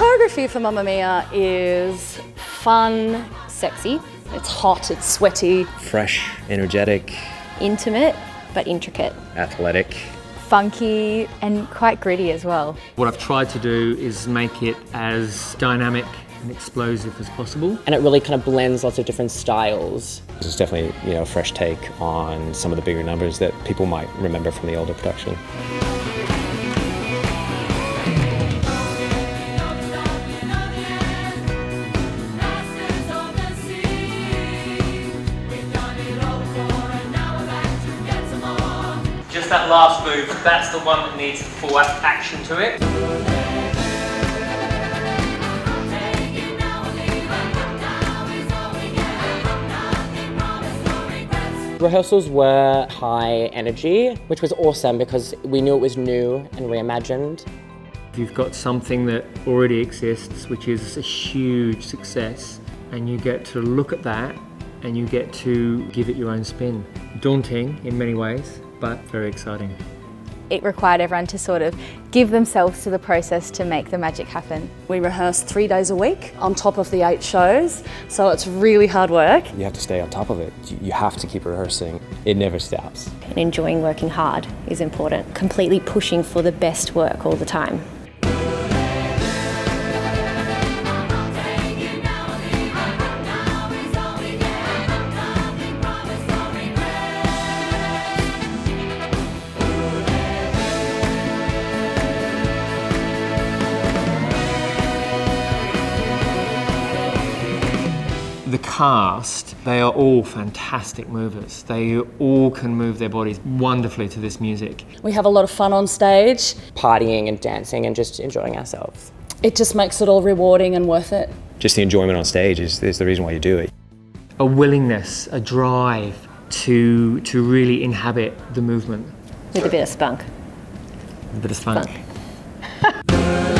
choreography for Mamma Mia is fun, sexy. It's hot, it's sweaty, Fresh, energetic, Intimate, but intricate. athletic. Funky and quite gritty as well. What I've tried to do is make it as dynamic and explosive as possible. and it really kind of blends lots of different styles. This is definitely you know a fresh take on some of the bigger numbers that people might remember from the older production. That last move, that's the one that needs full action to it. Rehearsals were high energy, which was awesome because we knew it was new and reimagined. If you've got something that already exists, which is a huge success, and you get to look at that and you get to give it your own spin. Daunting in many ways, but very exciting. It required everyone to sort of give themselves to the process to make the magic happen. We rehearse three days a week on top of the eight shows, so it's really hard work. You have to stay on top of it. You- You have to keep rehearsing. It never stops. And enjoying working hard is important. Completely pushing for the best work all the time. The cast, they are all fantastic movers. They all can move their bodies wonderfully to this music. We have a lot of fun on stage. Partying and dancing and just enjoying ourselves. It just makes it all rewarding and worth it. Just the enjoyment on stage is, is the reason why you do it. A willingness, a drive to, to really inhabit the movement. With a bit of spunk. A bit of spunk. Funk.